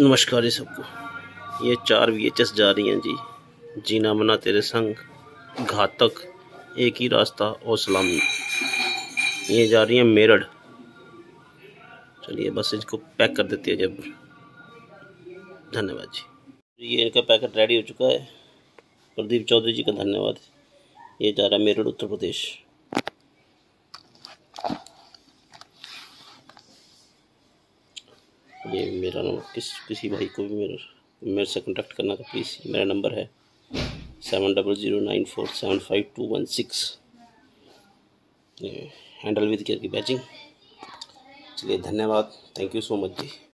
नमस्कार जी सबको। ये चार वीएचएस जा रही हैं जी। जीना मना तेरे संग घातक, एक ही रास्ता और सलामी। ये जा रही हैं मेरठ। चलिए बस इसको पैक कर देती है जब। धन्यवाद जी। ये इनका पैकेट रेडी हो चुका है। प्रदीप चौधरी जी का धन्यवाद। ये जा रहा है मेरठ, उत्तर प्रदेश। ये मेरा नंबर, किस, किसी भाई को भी मेरे मेरे से कॉन्टैक्ट करना था प्लीज़ मेरा नंबर है seven double zero nine four seven five two one six handle with care की बैचिंग चलिए, धन्यवाद। Thank you so much ji.